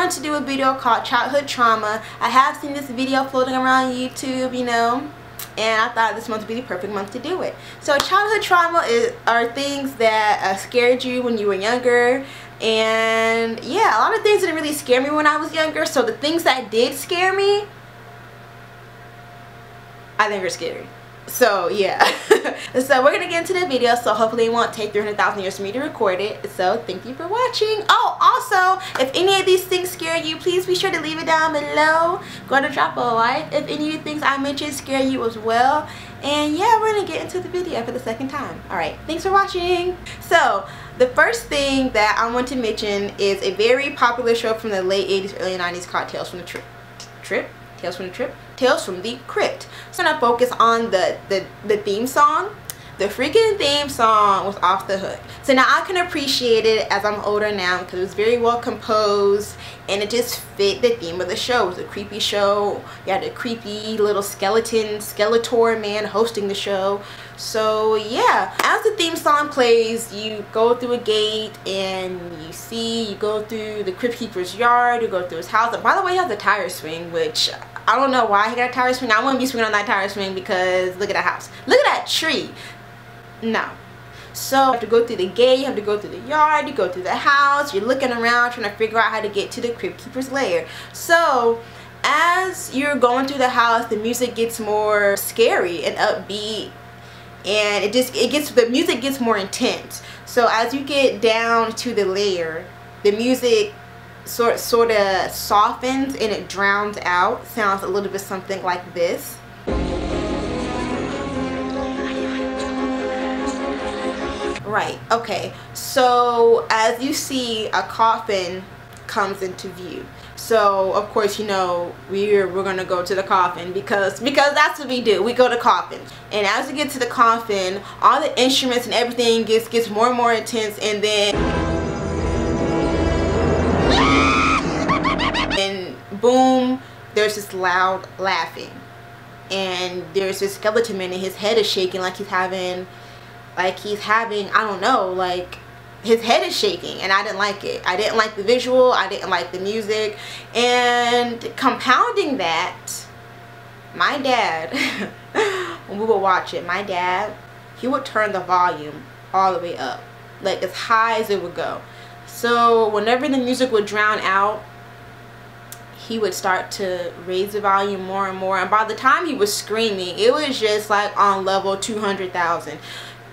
wanted to do a video called Childhood Trauma. I have seen this video floating around YouTube, you know, and I thought this month would be the perfect month to do it. So childhood trauma is are things that uh, scared you when you were younger and yeah a lot of things didn't really scare me when I was younger so the things that did scare me I think are scary so yeah. So we're gonna get into the video so hopefully it won't take 300,000 years for me to record it. So thank you for watching. Oh also if any of these things scare you please be sure to leave it down below. Go to drop a like if any of the things I mentioned scare you as well. And yeah we're gonna get into the video for the second time. All right thanks for watching. So the first thing that I want to mention is a very popular show from the late 80s early 90s called Tales from the Trip Trip Tales from the Trip Tales from the Crypt. So to focus on the, the, the theme song. The freaking theme song was off the hook. So now I can appreciate it as I'm older now because it was very well composed and it just fit the theme of the show. It was a creepy show. You had a creepy little skeleton, Skeletor man hosting the show. So yeah, as the theme song plays, you go through a gate and you see, you go through the Crypt Keeper's yard, you go through his house. And by the way, he has a tire swing, which I don't know why he got a tire swing. I wouldn't be swinging on that tire swing because look at that house. Look at that tree. No. So you have to go through the gate, you have to go through the yard, you go through the house, you're looking around trying to figure out how to get to the Crypt Keeper's lair. So as you're going through the house, the music gets more scary and upbeat and it just it gets the music gets more intense. So as you get down to the lair, the music sort sort of softens and it drowns out. Sounds a little bit something like this. Right, okay. So as you see a coffin comes into view. So of course you know we're we're gonna go to the coffin because because that's what we do. We go to coffins And as we get to the coffin, all the instruments and everything gets gets more and more intense and then boom, there's this loud laughing. And there's this skeleton man and his head is shaking like he's having, like he's having, I don't know, like his head is shaking and I didn't like it. I didn't like the visual, I didn't like the music. And compounding that, my dad, when we would watch it, my dad, he would turn the volume all the way up. Like as high as it would go. So whenever the music would drown out, he would start to raise the volume more and more. And by the time he was screaming it was just like on level 200,000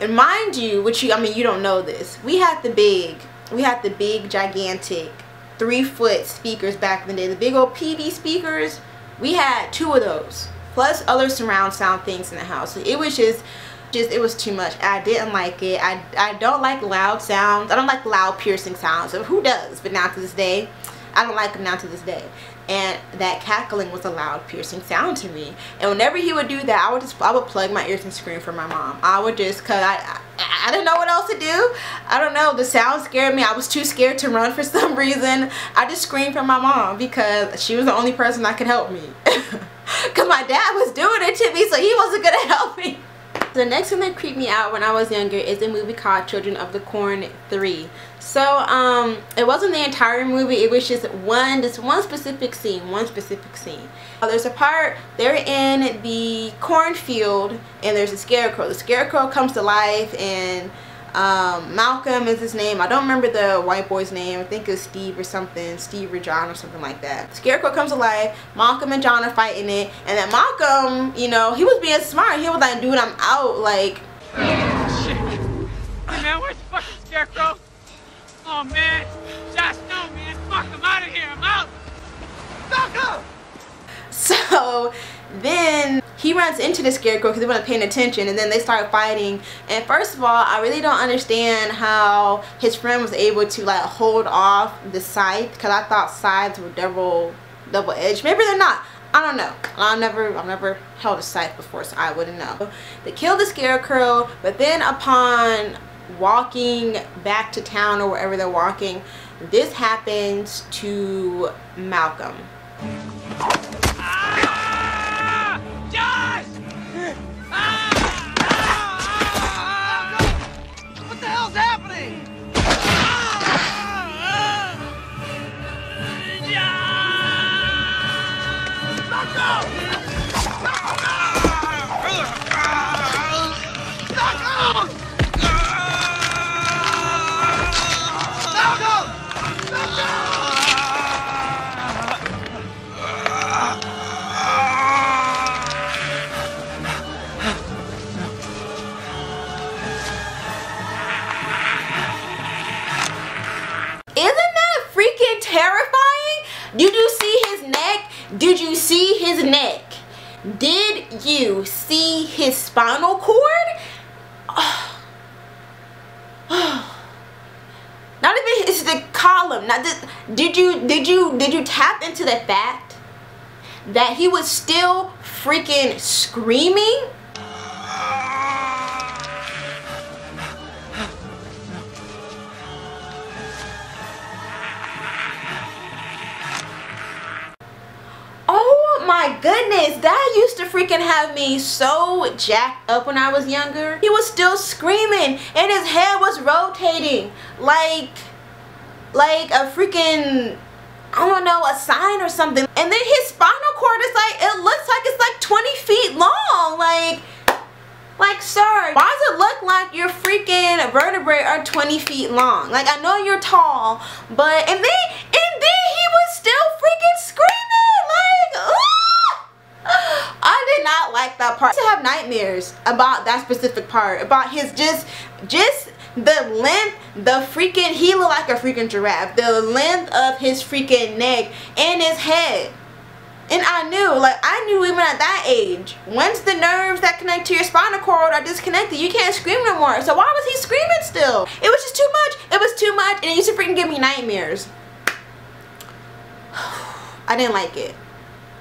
and mind you which you I mean you don't know this we had the big we had the big gigantic three foot speakers back in the day. The big old Peavey speakers we had two of those plus other surround sound things in the house. It was just just it was too much. I didn't like it. I, I don't like loud sounds. I don't like loud piercing sounds. Who does? But now to this day. I don't like them now to this day and that cackling was a loud piercing sound to me. And whenever he would do that I would just I would plug my ears and scream for my mom. I would just cause I, I, I didn't know what else to do. I don't know the sound scared me. I was too scared to run for some reason. I just screamed for my mom because she was the only person that could help me. Because my dad was doing it to me so he wasn't gonna help me the next thing that creeped me out when I was younger is a movie called Children of the Corn 3. So, um, it wasn't the entire movie, it was just one, just one specific scene, one specific scene. There's a part, they're in the cornfield and there's a scarecrow. The scarecrow comes to life and um, Malcolm is his name. I don't remember the white boy's name. I think it's Steve or something. Steve or John or something like that. Scarecrow comes alive. Malcolm and John are fighting it. And then Malcolm, you know, he was being smart. He was like, dude, I'm out. Like. Oh, shit. Hey, man, where's the fucking Scarecrow? Oh, man. Josh, no, man. Fuck, I'm out of here. I'm out. Malcolm! So, then he runs into the scarecrow because he wasn't paying attention and then they start fighting. And first of all I really don't understand how his friend was able to like hold off the scythe because I thought scythes were double double edged. Maybe they're not. I don't know. I never I've never held a scythe before so I wouldn't know. They killed the scarecrow but then upon walking back to town or wherever they're walking this happens to Malcolm terrifying? His neck? Did you see his spinal cord? Not even it's the column. Not did you did you did you tap into the fact that he was still freaking screaming? Goodness, that used to freaking have me so jacked up when I was younger. He was still screaming and his head was rotating like like a freaking I don't know, a sign or something. And then his spinal cord is like, it looks like it's like 20 feet long. Like, like, sir, why does it look like your freaking vertebrae are 20 feet long? Like, I know you're tall, but, and then, he was still freaking screaming. Like, ah! I did not like that part. I have nightmares about that specific part, about his just, just the length the freaking he looked like a freaking giraffe the length of his freaking neck and his head and I knew, like, I knew even at that age, once the nerves that connect to your spinal cord are disconnected, you can't scream no more. So why was he screaming still? It was just too much. It was too much, and it used to freaking give me nightmares. I didn't like it.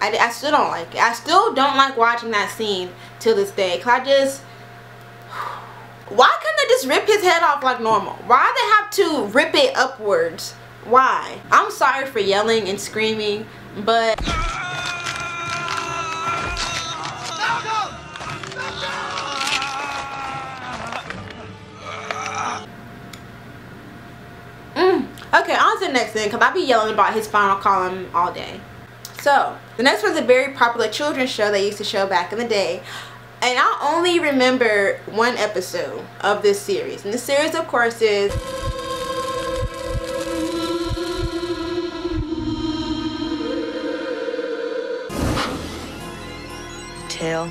I, I still don't like it. I still don't like watching that scene till this day. Cause I just, why couldn't they just rip his head off like normal? Why they have to rip it upwards? Why? I'm sorry for yelling and screaming, but... Mm. Okay, on to the next thing, because I'll be yelling about his spinal column all day. So, the next was a very popular children's show they used to show back in the day. And I only remember one episode of this series. And the series, of course, is... Tale,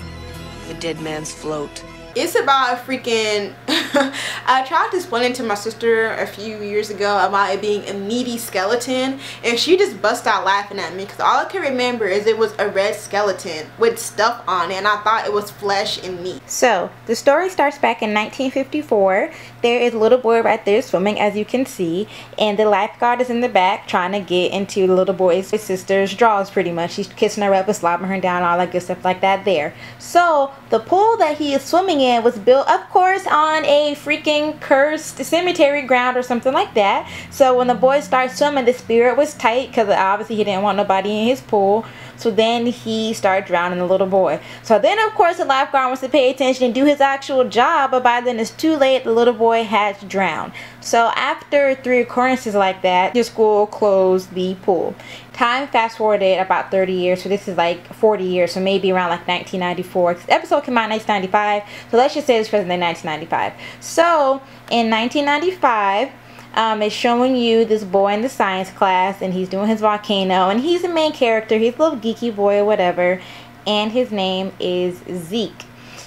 the dead man's float. It's about a freaking I tried to explain it to my sister a few years ago about it being a meaty skeleton and she just bust out laughing at me because all I can remember is it was a red skeleton with stuff on it and I thought it was flesh and meat. So the story starts back in 1954. There is a little boy right there swimming as you can see and the lifeguard is in the back trying to get into the little boy's sister's drawers pretty much. She's kissing her up and slobbing her down all that good stuff like that there. So the pool that he is swimming in was built of course on a freaking cursed cemetery ground or something like that. So when the boy started swimming, the spirit was tight because obviously he didn't want nobody in his pool. So then he started drowning the little boy. So then of course the lifeguard wants to pay attention and do his actual job, but by then it's too late. The little boy has drowned. So after three occurrences like that, the school closed the pool. Time fast forwarded about 30 years, so this is like 40 years, so maybe around like 1994. This episode came out in 1995, so let's just say it's present in 1995. So in 1995, um, it's showing you this boy in the science class and he's doing his volcano and he's the main character. He's a little geeky boy or whatever and his name is Zeke.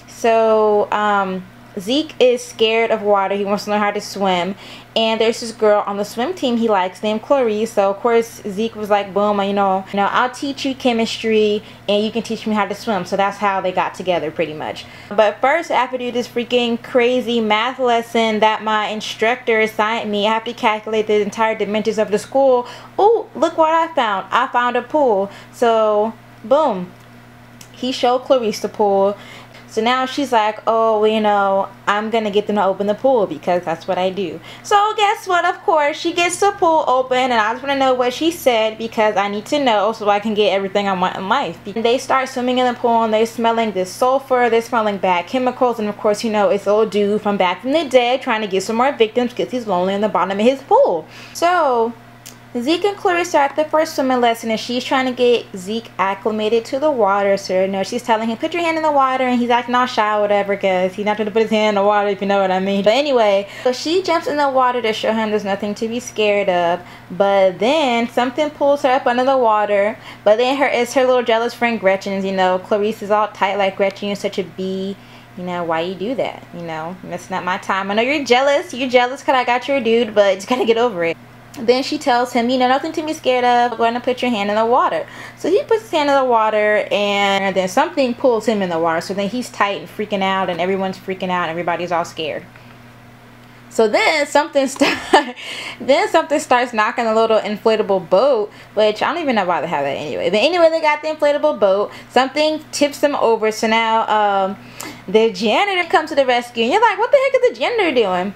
So um, Zeke is scared of water. He wants to know how to swim. And there's this girl on the swim team he likes named Clarice. So of course Zeke was like, boom, you know, you know, I'll teach you chemistry and you can teach me how to swim. So that's how they got together pretty much. But first I have to do this freaking crazy math lesson that my instructor assigned me. I have to calculate the entire dimensions of the school. Oh, look what I found. I found a pool. So boom. He showed Clarice the pool so now she's like, oh, well, you know, I'm going to get them to open the pool because that's what I do. So guess what? Of course, she gets the pool open and I just want to know what she said because I need to know so I can get everything I want in life. And they start swimming in the pool and they're smelling this sulfur, they're smelling bad chemicals, and of course, you know, it's old dude from back in the day trying to get some more victims because he's lonely in the bottom of his pool. So Zeke and Clarissa are at the first swimming lesson and she's trying to get Zeke acclimated to the water. So, you know, she's telling him, put your hand in the water and he's acting all shy or whatever because he's not going to put his hand in the water if you know what I mean. But anyway, so she jumps in the water to show him there's nothing to be scared of. But then something pulls her up under the water. But then her it's her little jealous friend Gretchen's, you know, Clarice is all tight like Gretchen, you're such a bee you know why you do that you know that's not my time i know you're jealous you're jealous because i got your dude but just gotta get over it then she tells him, you know, nothing to be scared of. Go ahead and put your hand in the water. So he puts his hand in the water, and then something pulls him in the water. So then he's tight and freaking out, and everyone's freaking out. And everybody's all scared. So then something start, then something starts knocking a little inflatable boat, which I don't even know why they have that anyway. But anyway, they got the inflatable boat. Something tips them over. So now um, the janitor comes to the rescue, and you're like, what the heck is the janitor doing?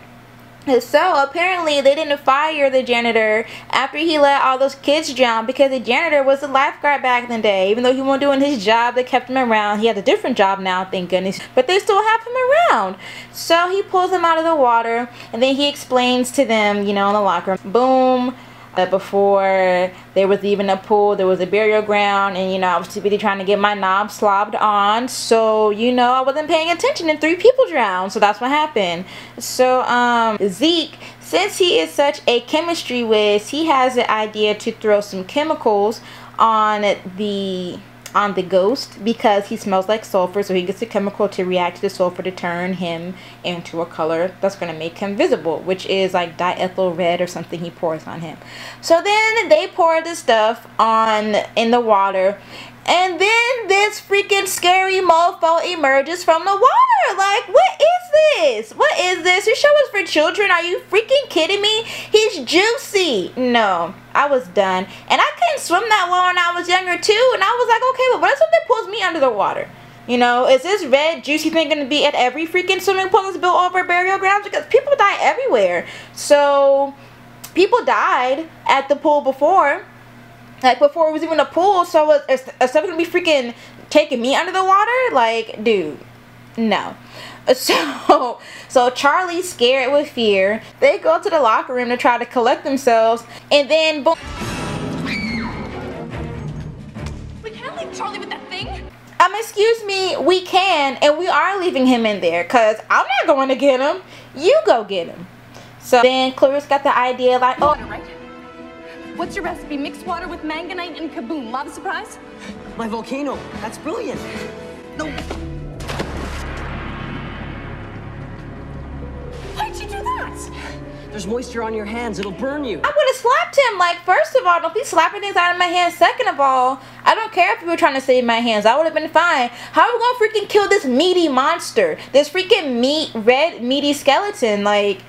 So apparently they didn't fire the janitor after he let all those kids drown because the janitor was a lifeguard back in the day. Even though he wasn't doing his job, they kept him around. He has a different job now, thank goodness. But they still have him around. So he pulls them out of the water and then he explains to them, you know, in the locker room, boom, uh, before there was even a pool there was a burial ground and you know i was too busy trying to get my knob slobbed on. So you know i wasn't paying attention and three people drowned so that's what happened. So um zeke since he is such a chemistry whiz he has the idea to throw some chemicals on the on the ghost because he smells like sulfur so he gets a chemical to react to the sulfur to turn him into a color that's going to make him visible which is like diethyl red or something he pours on him. So then they pour the stuff on in the water and then this freaking scary mofo emerges from the water. Like, what is this? What is this? Your show is for children. Are you freaking kidding me? He's juicy. No, I was done. And I couldn't swim that well when I was younger too. And I was like, okay, but what if something pulls me under the water? You know, is this red juicy thing going to be at every freaking swimming pool that's built over burial grounds? Because people die everywhere. So, people died at the pool before like before it was even a pool so is, is stuff gonna be freaking taking me under the water? Like dude no. So so charlie's scared with fear. They go to the locker room to try to collect themselves and then boom. We can't leave charlie with that thing. Um excuse me we can and we are leaving him in there because i'm not going to get him. You go get him. So then Clarice got the idea like oh right What's your recipe? Mixed water with manganite and kaboom. Lava surprise? My volcano. That's brilliant. No. Why'd you do that? There's moisture on your hands. It'll burn you. I would have slapped him. Like, first of all, don't be slapping things out of my hands. Second of all, I don't care if you were trying to save my hands. I would have been fine. How are we gonna freaking kill this meaty monster? This freaking meat, red, meaty skeleton? Like,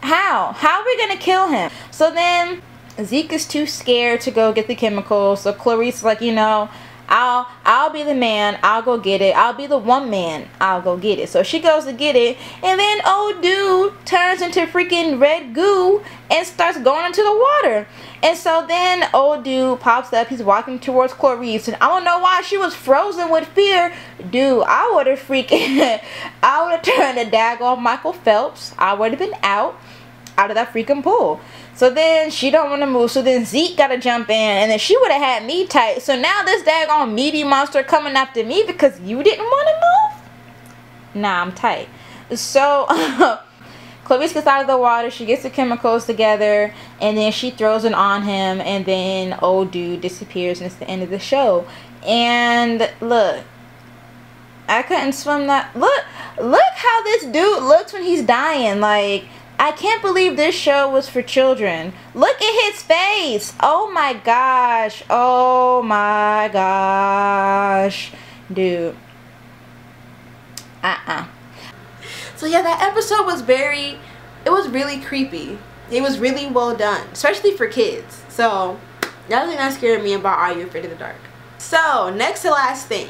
how? How are we gonna kill him? So then Zeke is too scared to go get the chemicals. So Clarice is like, you know, I'll I'll be the man. I'll go get it. I'll be the one man. I'll go get it. So she goes to get it, and then old dude turns into freaking red goo and starts going into the water. And so then old dude pops up. He's walking towards Clarice, and I don't know why she was frozen with fear. Dude, I would have freaking, I would have turned the dag off Michael Phelps. I would have been out, out of that freaking pool. So then she don't want to move. So then Zeke got to jump in. And then she would have had me tight. So now this daggone meaty monster coming after me because you didn't want to move? Nah, I'm tight. So Clarice gets out of the water. She gets the chemicals together. And then she throws it on him. And then old dude disappears. And it's the end of the show. And look. I couldn't swim that. Look. Look how this dude looks when he's dying. Like I can't believe this show was for children. Look at his face. Oh my gosh. Oh my gosh. Dude. Uh-uh. So yeah, that episode was very, it was really creepy. It was really well done, especially for kids. So that thing that scared me about Are You Afraid of the Dark? So next to last thing,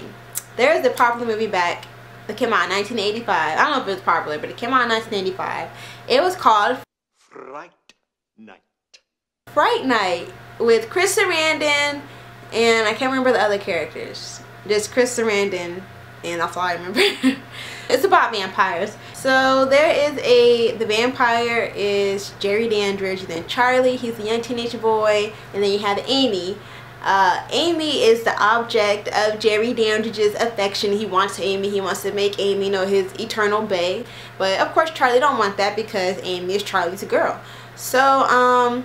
there's the popular movie back that came out in 1985. I don't know if it was popular, but it came out in 1985. It was called Fright Night. Fright Night with Chris Sarandon and I can't remember the other characters. Just Chris Sarandon and that's all I remember. it's about vampires. So there is a, the vampire is Jerry Dandridge, then Charlie, he's a young teenage boy, and then you have Amy, uh, Amy is the object of Jerry Dandridge's affection. He wants Amy. He wants to make Amy, know, his eternal bae. But of course, Charlie don't want that because Amy is Charlie's girl. So, um,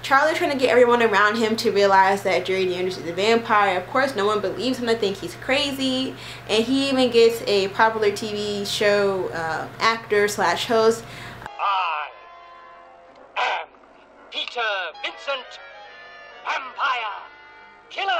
Charlie trying to get everyone around him to realize that Jerry Dandridge is a vampire. Of course, no one believes him. They think he's crazy. And he even gets a popular TV show uh, actor slash host. I am Peter Vincent vampire killer.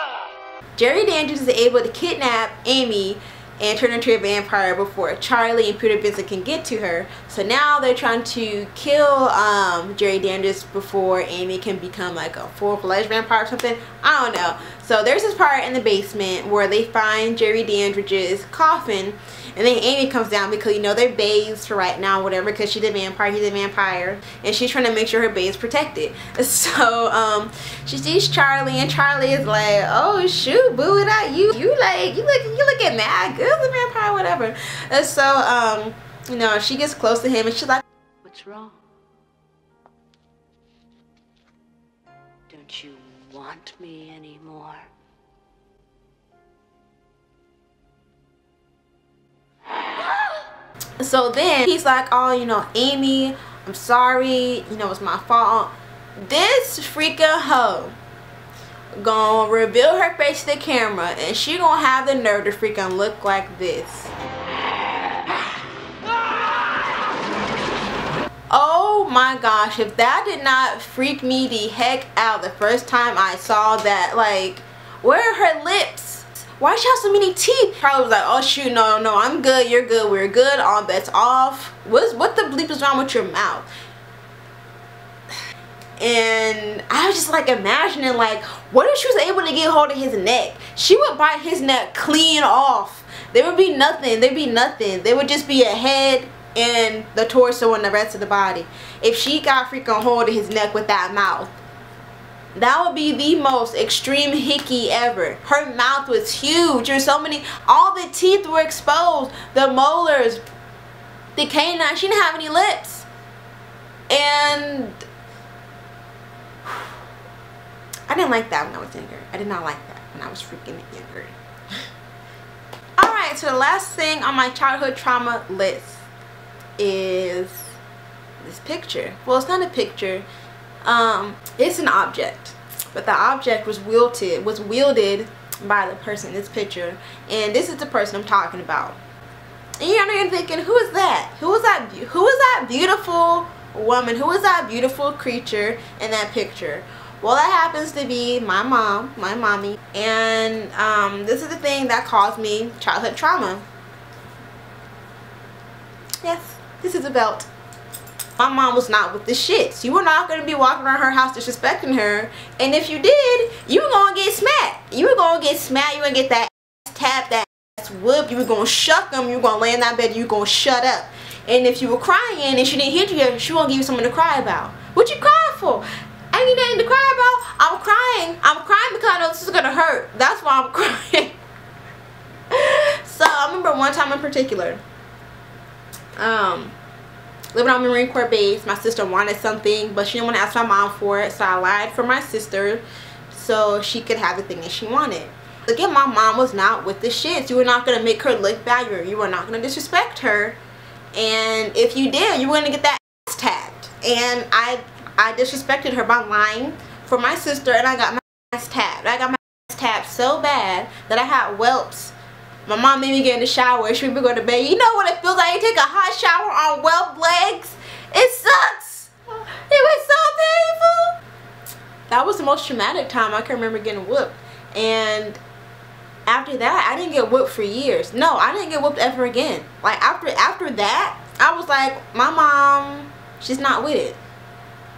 Jerry Dandridge is able to kidnap Amy and turn her into a vampire before Charlie and Peter Vincent can get to her. So now they're trying to kill um, Jerry Dandridge before Amy can become like a full-fledged vampire or something. I don't know. So there's this part in the basement where they find Jerry Dandridge's coffin and then Amy comes down because, you know, they're bathed for right now, whatever, because she's a vampire, he's a vampire. And she's trying to make sure her base protected. So, um, she sees Charlie, and Charlie is like, oh, shoot, boo it out. You, you like, you look, you looking mad good a vampire, whatever. And so, um, you know, she gets close to him, and she's like, What's wrong? Don't you want me anymore? So then he's like, oh, you know, Amy, I'm sorry. You know, it's my fault. This freaking hoe gonna reveal her face to the camera and she gonna have the nerve to freaking look like this. Oh my gosh, if that did not freak me the heck out the first time I saw that, like, where are her lips? Why she have so many teeth? Probably was like, oh shoot, no, no, I'm good, you're good, we're good, all bets off. What's, what the bleep is wrong with your mouth? And I was just like imagining like, what if she was able to get hold of his neck? She would bite his neck clean off. There would be nothing, there'd be nothing. There would just be a head and the torso and the rest of the body. If she got freaking hold of his neck with that mouth, that would be the most extreme hickey ever. Her mouth was huge. There's so many, all the teeth were exposed. The molars, the canine, she didn't have any lips. And I didn't like that when I was younger. I did not like that when I was freaking younger. Alright, so the last thing on my childhood trauma list is this picture. Well, it's not a picture. Um, it's an object. But the object was wielded, was wielded by the person in this picture. And this is the person I'm talking about. And you're, you're thinking, who is that? Who is that? Who is that beautiful woman? Who is that beautiful creature in that picture? Well, that happens to be my mom, my mommy. And um, this is the thing that caused me childhood trauma. Yes, this is a belt. My mom was not with the shits. You were not going to be walking around her house disrespecting her. And if you did, you were going to get smacked. You were going to get smacked. You were going to get that ass tapped, that ass whooped. You were going to shuck them. You were going to lay in that bed. You were going to shut up. And if you were crying and she didn't hear you, she won't give you something to cry about. What you crying for? I ain't nothing to cry about. I'm crying. I'm crying because I know this is going to hurt. That's why I'm crying. so I remember one time in particular. Um, living on Marine Corps base. My sister wanted something, but she didn't want to ask my mom for it. So I lied for my sister so she could have the thing that she wanted. Again, my mom was not with the shits. You were not going to make her look bad. You were not going to disrespect her. And if you did, you were going to get that ass tapped. And I, I disrespected her by lying for my sister and I got my ass tapped. I got my ass tapped so bad that I had whelps my mom made me get in the shower. She made me go to bed. You know what it feels like to take a hot shower on whelp legs? It sucks. It was so painful. That was the most traumatic time I can remember getting whooped. And after that, I didn't get whooped for years. No, I didn't get whooped ever again. Like after after that, I was like, my mom, she's not with it.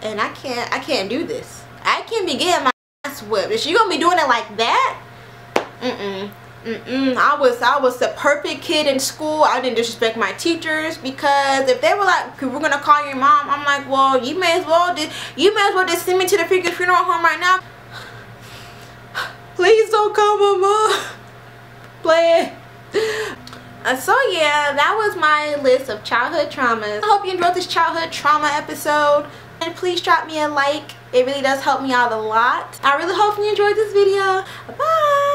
And I can't I can't do this. I can't be getting my ass whipped. Is she gonna be doing it like that? Mm-mm. Mm-mm. I was I was a perfect kid in school. I didn't disrespect my teachers because if they were like, we're gonna call your mom, I'm like, well, you may as well just you may as well just send me to the freaking funeral home right now. Please don't call my mom. Play it. Uh, so yeah, that was my list of childhood traumas. I hope you enjoyed this childhood trauma episode. And please drop me a like. It really does help me out a lot. I really hope you enjoyed this video. Bye.